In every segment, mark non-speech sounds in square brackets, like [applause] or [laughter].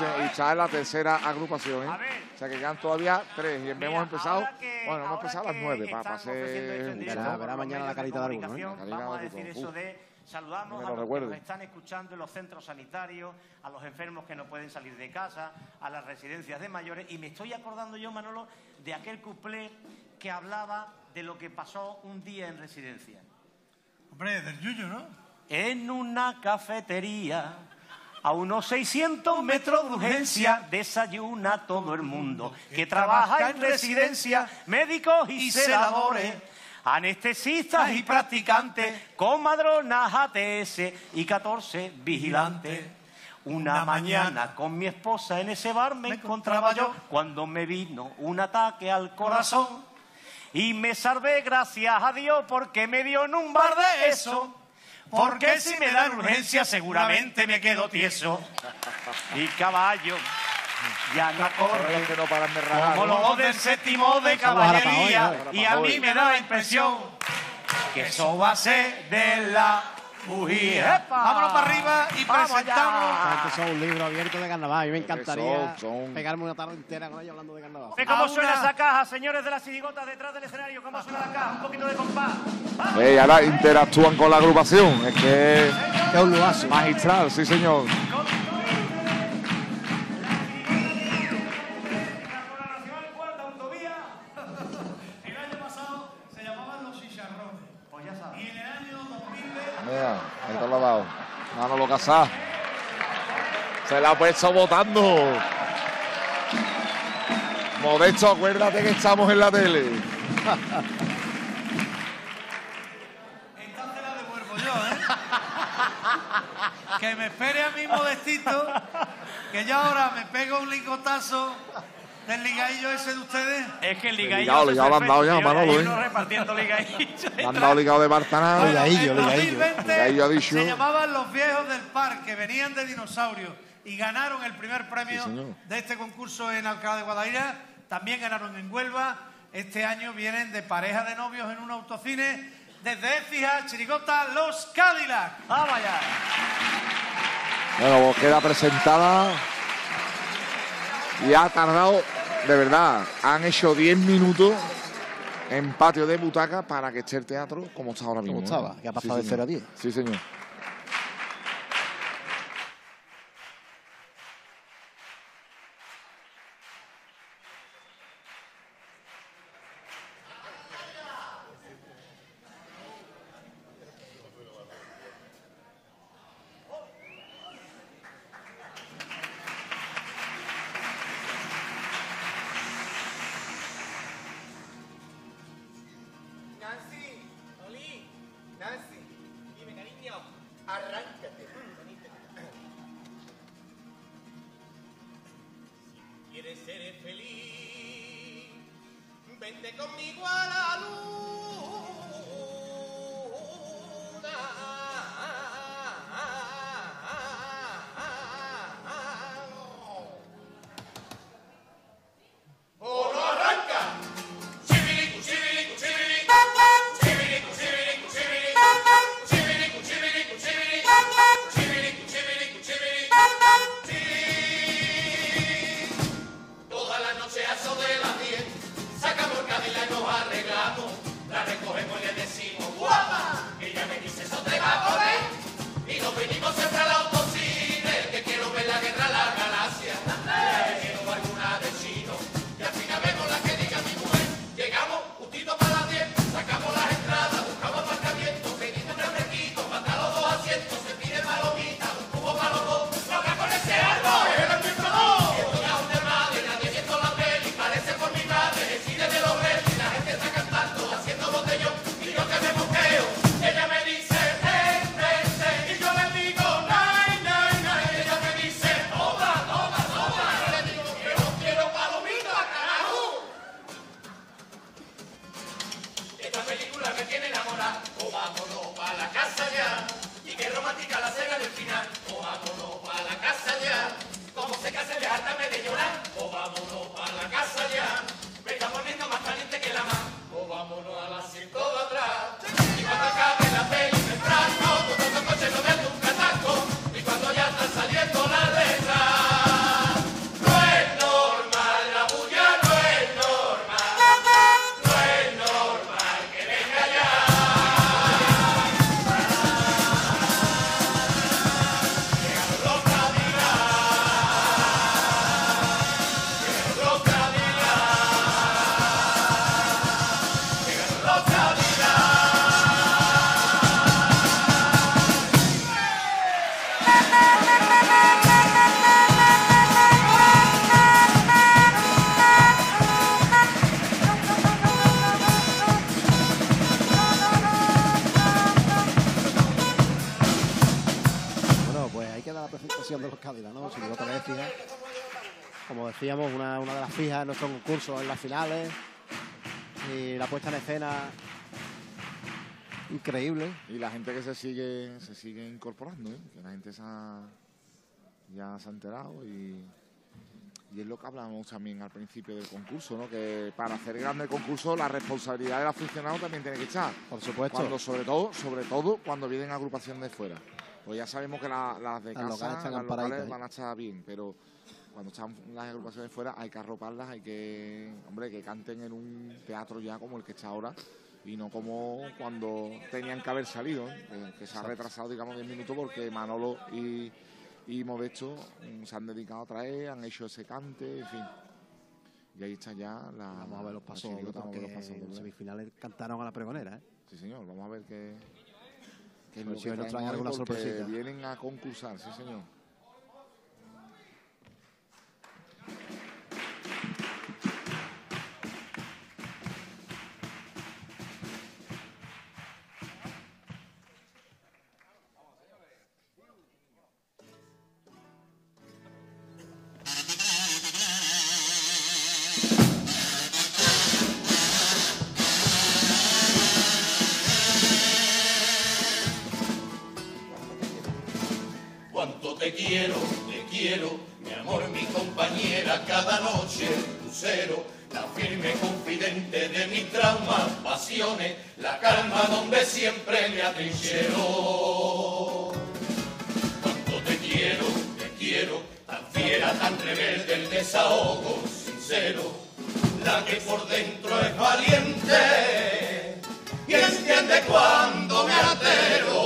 y está en la tercera agrupación. ¿eh? O sea que quedan todavía tres y hemos empezado, bueno, hemos empezado a las nueve para, para hacer... Verá, verá mañana la carita de alguno. ¿eh? Vamos a decir eso de saludamos a los que nos están escuchando en los centros sanitarios, a los enfermos que no pueden salir de casa, a las residencias de mayores. Y me estoy acordando yo, Manolo, de aquel cuplé que hablaba de lo que pasó un día en residencia. Hombre, del Yuyo, ¿no? En una cafetería a unos 600 metros de urgencia desayuna todo el mundo que trabaja en residencia, médicos y celadores, anestesistas y practicantes, comadronas ATS y 14 vigilantes. Una mañana con mi esposa en ese bar me encontraba yo cuando me vino un ataque al corazón. y me salvé gracias a Dios porque me dio en un bar de eso. Porque si me dan urgencia seguramente me quedo tieso. Y caballo ya no corre que no paran de rajar, como los del séptimo de caballería. Y a mí me da la impresión que eso va a ser de la bujía. Vámonos para arriba y Vamos presentamos. Estos son un libro abierto de carnaval. A mí me encantaría son- son- pegarme una tarde entera con ellos hablando de carnaval. Ve cómo A suena una- esa caja, señores de la sirigota detrás del escenario. ¿Cómo suena la caja? Un poquito de compás. Eh, y ahora interactúan con la agrupación. Es que es un lugazo. magistral, sí señor. Manolo Casá. Se la ha puesto votando. Modesto, acuérdate que estamos en la tele. Te la devuelvo yo, ¿eh? que me espere a mí modestito, que yo ahora me pego un licotazo del ligadillo ese de ustedes. Es que el ligado, ligadillo. ligado lo han dado ya, Manolo, ¿eh? Repartiendo. Le han dado ligado de Bartaná. Ligadillo, en ligadillo. 2020 Ligadillo ha dicho. se llamaban los viejos del parque, venían de dinosaurios y ganaron el primer premio Sí, de este concurso en Alcalá de Guadaira. También ganaron en Huelva. Este año vienen de pareja de novios en un autocine desde Écija, Chirigota, Los Cadillac. Vamos allá. Bueno, pues queda presentada. Y ha tardado, de verdad, han hecho 10 minutos en patio de butaca para que esté el teatro como está ahora mismo. Como estaba, ¿eh? que ha pasado de señor. 0 a 10. Sí, señor. Concurso en las finales. Y la puesta en escena increíble. Y la gente que se sigue se sigue incorporando, ¿eh? que la gente se ha- ya se ha enterado y, y es lo que hablamos también al principio del concurso, ¿no? que para hacer grande el concurso la responsabilidad del aficionado también tiene que echar. Por supuesto. Cuando sobre todo, sobre todo cuando vienen agrupaciones de fuera. Pues ya sabemos que la- las de Las casa, locales las locales ¿eh? van a estar bien, pero cuando están las agrupaciones fuera hay que arroparlas, hay que, hombre, que canten en un teatro ya como el que está ahora y no como cuando tenían que haber salido, ¿eh? que, que se ha retrasado, digamos, 10 minutos porque Manolo y, y Modesto mm, se han dedicado a traer, han hecho ese cante, en fin. Y ahí está ya la. Vamos a ver los pasos, chirigota, vamos a ver porque los pasos en dobles. semifinales cantaron a la pregonera. ¿eh? Sí, señor, vamos a ver qué. qué es A ver lo si que hoy nos traen alguna sorpresita. Vienen a concursar, sí, señor. Atrinchero. Cuánto te quiero, te quiero, tan fiera, tan rebelde, el desahogo sincero, la que por dentro es valiente y entiende cuando me altero.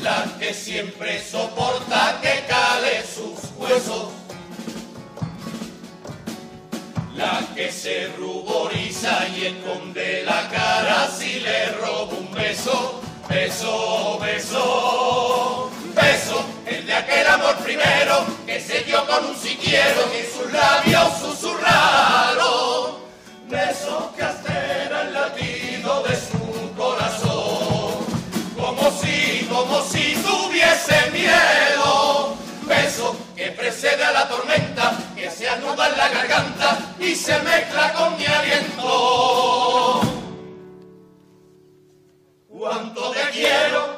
La que siempre soporta que cale sus huesos, la que se ruboriza y esconde la cara si le robo un beso, beso, beso, beso, el de aquel amor primero que se dio con un si quiero y sus labios susurraron, beso que altera el latido de su corazón. Como si, como si tuviese miedo. Beso que precede a la tormenta, que se anuda en la garganta y se mezcla con mi aliento. Cuánto te quiero,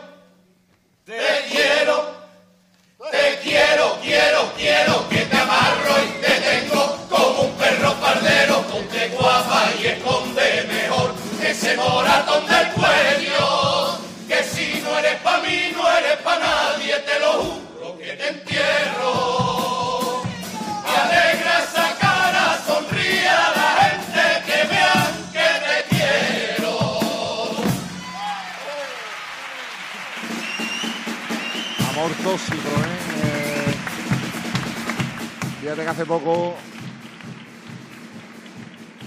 Fíjate que hace poco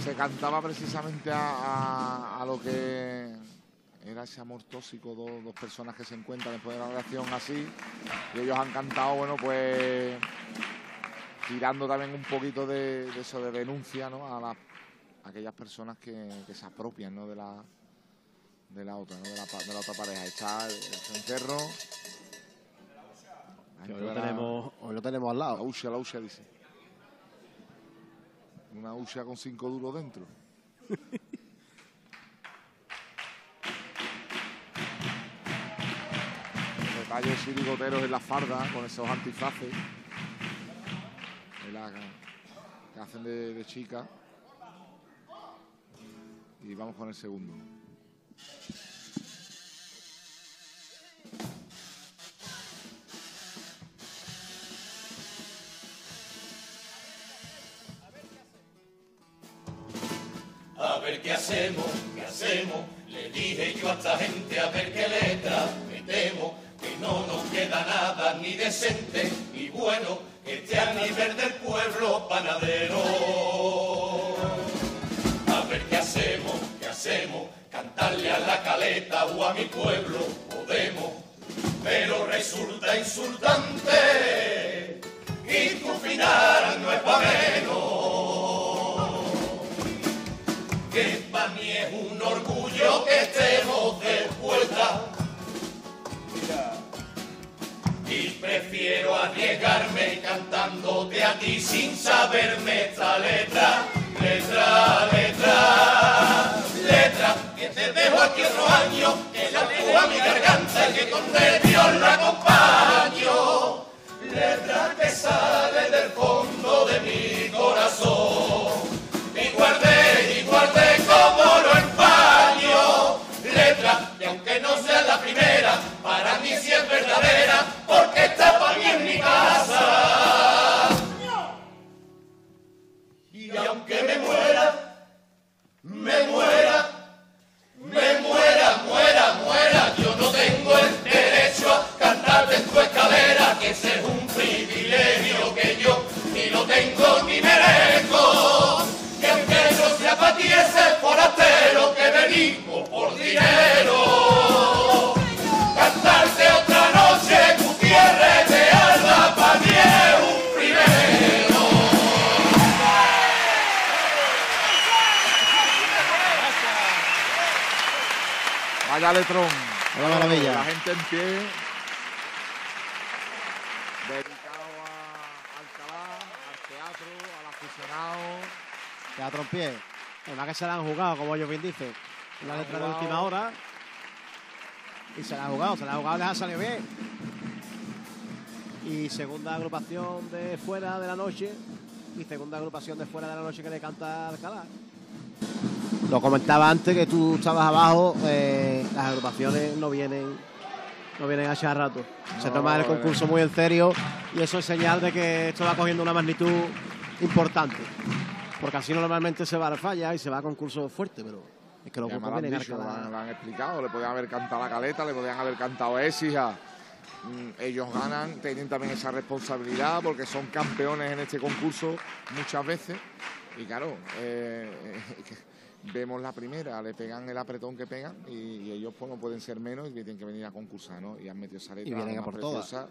se cantaba precisamente a, lo que era ese amor tóxico, dos, personas que se encuentran después de la relación así, y ellos han cantado, bueno, pues tirando también un poquito de, eso de denuncia, ¿no? A, las- a aquellas personas que, se apropian, ¿no? De la de la otra, ¿no? De la, otra pareja. Está el, el. Que hoy, lo tenemos, hoy lo tenemos al La lado. usia, la usia dice. Una usia con cinco duros dentro. Detalles chirigoteros en la farda con esos antifaces. la- que hacen de, de chica. Y vamos con el segundo. Hacemos, qué hacemos. Le dije yo a esta gente a ver qué letra me temo que no nos queda nada ni decente ni bueno que esté a nivel del pueblo panadero. A ver qué hacemos, qué hacemos. Cantarle a la caleta o a mi pueblo podemos, pero resulta insultante y tu final no es pa' menos que estemos de vuelta. Y prefiero arriesgarme cantándote a ti sin saberme esta letra, letra, letra, letra, que te dejo aquí otro año, que la a mi garganta y que con nervios la acompaño, Vaya maravilla. La gente en pie. Dedicado a Alcalá, al teatro, al aficionado. Teatro en pie. Además que se la han jugado, como ellos bien dicen. La letra de última hora. Y se la han jugado, se la han jugado, les ha salido bien. Y segunda agrupación de fuera de la noche. Y segunda agrupación de fuera de la noche que le canta Alcalá. Lo comentaba antes que tú estabas abajo, eh, las agrupaciones no vienen no vienen a echar rato. Se No, toma el eh. concurso muy en serio y eso es señal de que esto va cogiendo una magnitud importante. Porque así normalmente se va al falla y se va a concursos fuertes, pero es que los grupos vienen a lo han, lo han explicado, le podían haber cantado la caleta, le podían haber cantado Écija. Mm, Ellos ganan, tienen también esa responsabilidad porque son campeones en este concurso muchas veces. Y claro, eh, [laughs] vemos la primera, le pegan el apretón que pegan y, y ellos pues no pueden ser menos y tienen que venir a concursar, ¿no? Y han metido esa letra Y vienen a por todas. preciosa.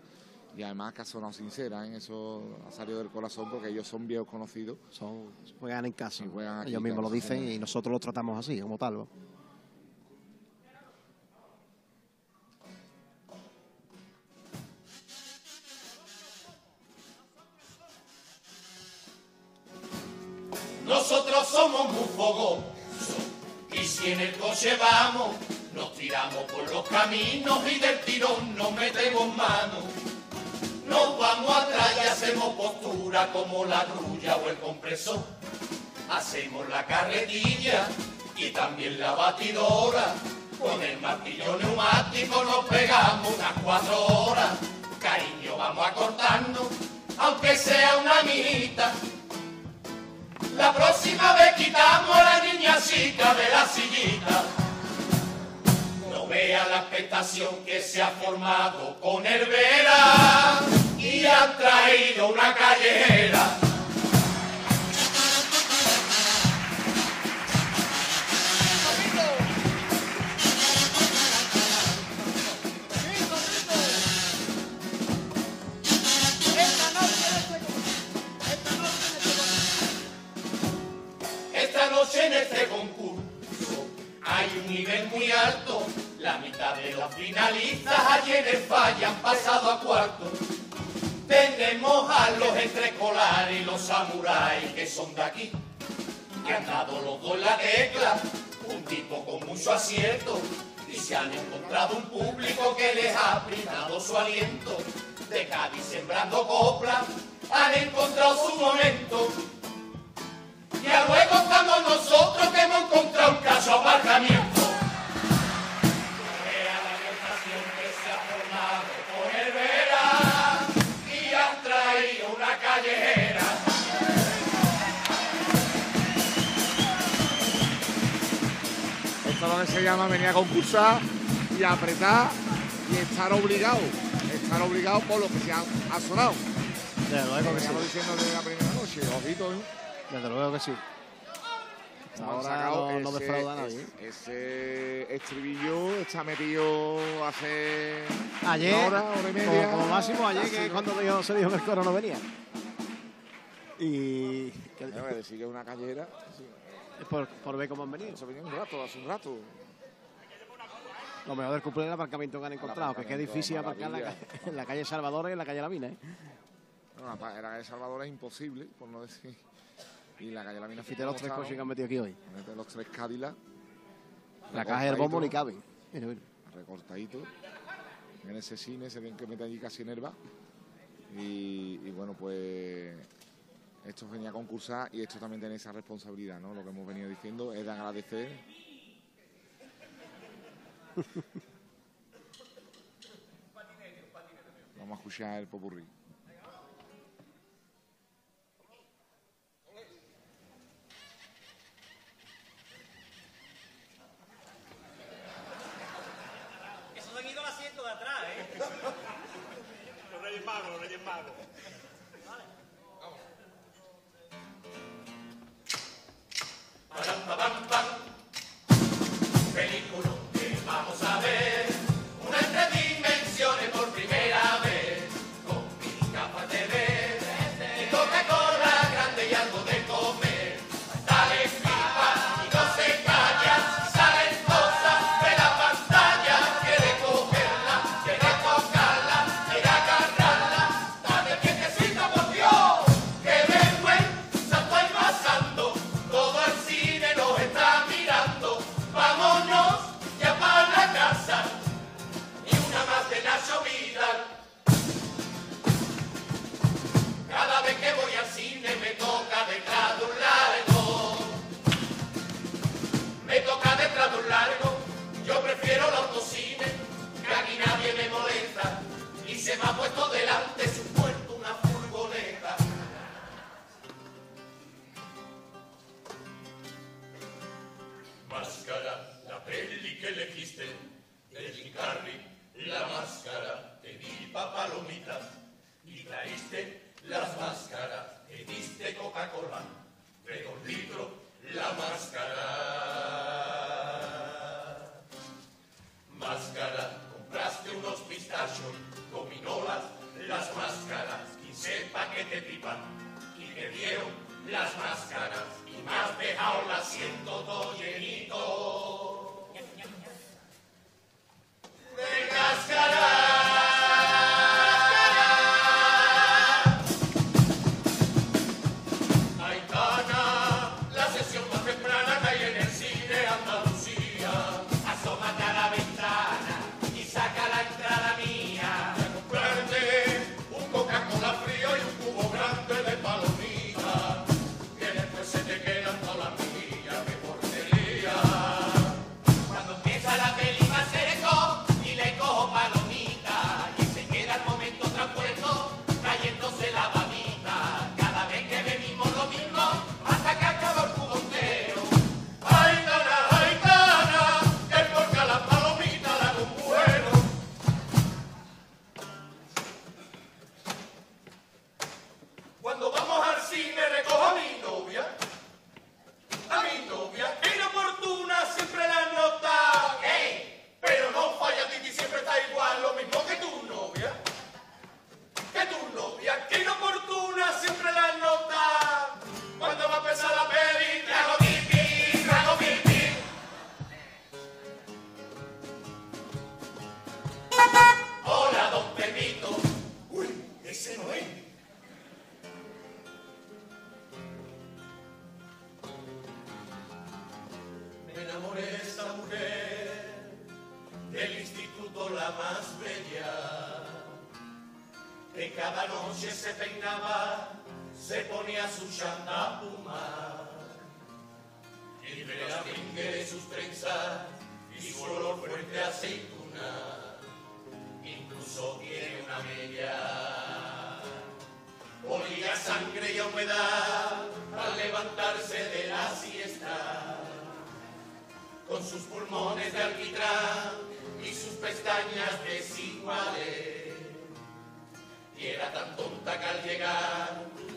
Y además que ha sonado sincera, ¿eh? eso ha salido del corazón porque ellos son viejos conocidos. Son, juegan en casa. Y juegan aquí, Ellos mismos lo dicen sí. y nosotros los tratamos así, como tal. ¿no? Nosotros somos muy y si en el coche vamos, nos tiramos por los caminos y del tirón nos metemos manos. Nos vamos atrás y hacemos postura como la grulla o el compresor. Hacemos la carretilla y también la batidora. Con el martillo neumático nos pegamos unas cuatro horas. Cariño, vamos a cortarnos, aunque sea una minita. La próxima vez quitamos la de la sillita. No vea la expectación que se ha formado con Herbera y han traído una callejera. Hay un nivel muy alto. La mitad de los finalistas ayer en falla han pasado a cuarto. Tenemos a los entrecolares y los samuráis que son de aquí, que han dado los dos la tecla, un tipo con mucho acierto, y se han encontrado un público que les ha brindado su aliento. De Cádiz sembrando copla, han encontrado su momento. Y luego estamos nosotros que hemos encontrado un caso aparcamiento. Vea la que se ha formado con el y han traído una callejera. Esto es lo que se llama venir a concursar y apretar y estar obligado. Estar obligado por lo que se ha, ha sonado. Luego Como que sí. veníamos diciendo desde la primera noche. Ojito, ¿eh? Desde luego que sí. Ahora no, no defrauda nadie. Ese estribillo está metido hace ayer, hora, hora y media. Como, máximo ayer, que cuando dijo, se dijo que el coro no venía. Y... Que, no, me sigue una callera. Sí. Por, ver cómo han venido. Se venía un rato, hace un rato. Lo mejor del cumple del aparcamiento que han encontrado, que es que es difícil aparcar la, [laughs] en la calle Salvador y en la calle Lavina. ¿eh? No, en Salvador es imposible, por no decir... Y la calle Lamina Fíjate los tres coches que han metido aquí hoy. Mete los tres Cadillac. La caja del bombo ni cabe. Mira, mira. Recortadito. En ese cine se ven que mete allí casi nerva. Y, y bueno, pues esto venía a concursar y esto también tiene esa responsabilidad, ¿no? Lo que hemos venido diciendo es de agradecer. [laughs] Vamos a escuchar el popurrí. mother. y traíste las máscaras que diste Coca-Cola, de dos litros la máscara. Máscara, compraste unos pistachos, gominolas, las máscaras, y sepa que te pipa y te dieron las máscaras y me has dejado siento todo llenito. De cáscara.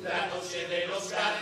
la noche de los gatos.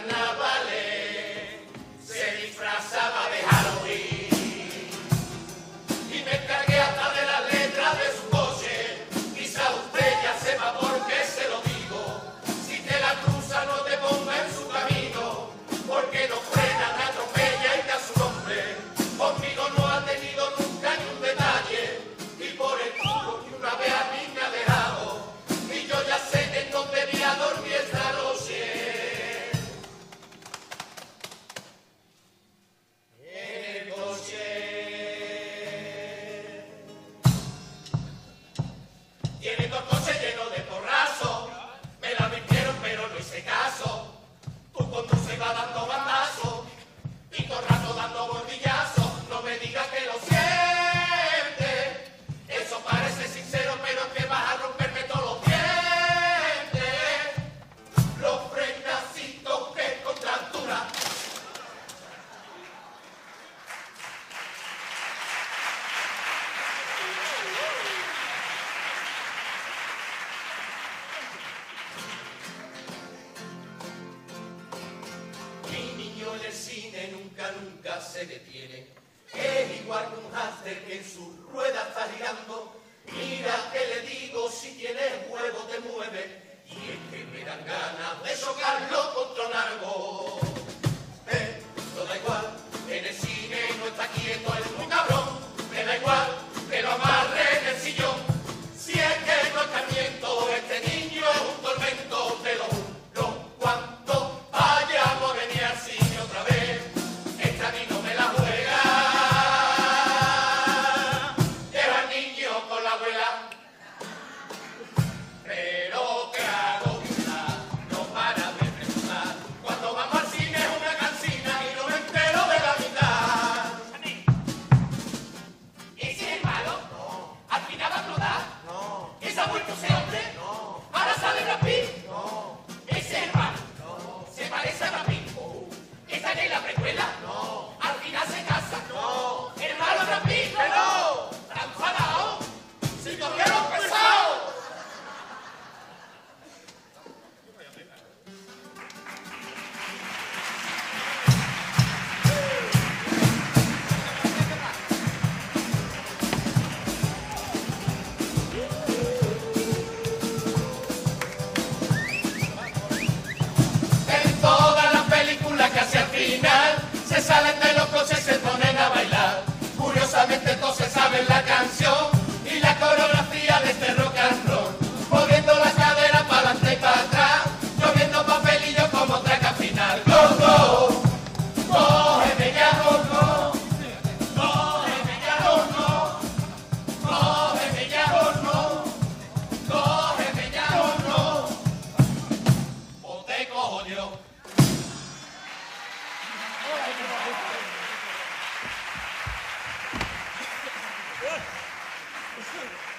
Good.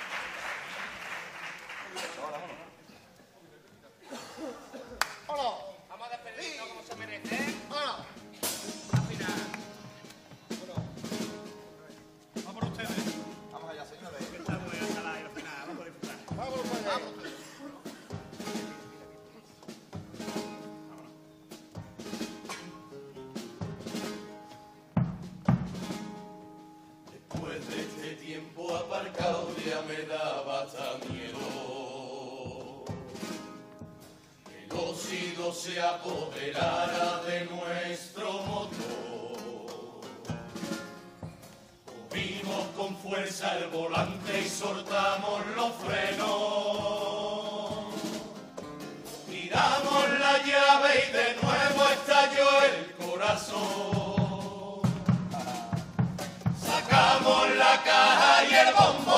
Sacamos la caja y el bombo.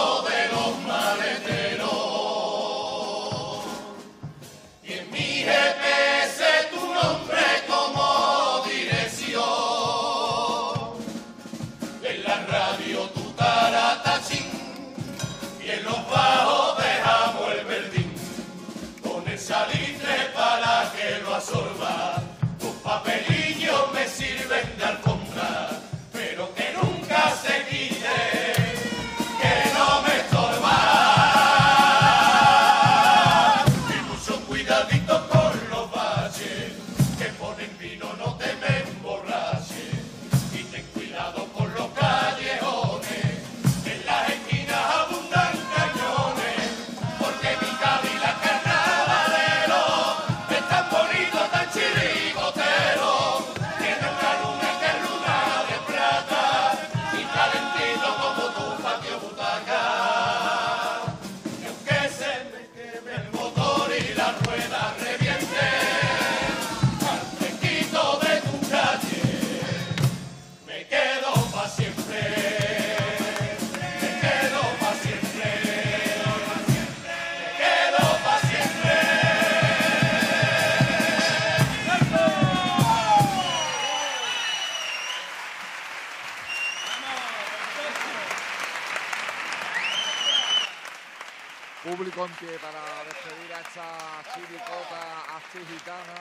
Público en pie para despedir a esta chiricota astigitana.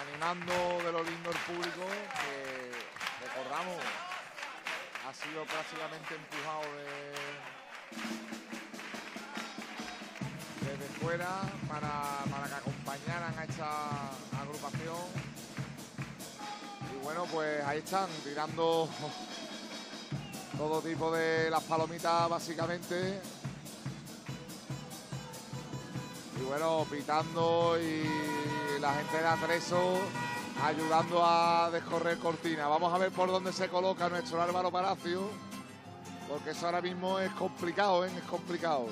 Animando de lo lindo el público, que recordamos, ha sido prácticamente empujado de, desde fuera para, para que acompañaran a esta agrupación. Y bueno, pues ahí están, tirando todo tipo de las palomitas básicamente. Y bueno, pitando y la gente de Atreso ayudando a descorrer cortina. Vamos a ver por dónde se coloca nuestro Álvaro Palacio, porque eso ahora mismo es complicado, ¿eh? es complicado.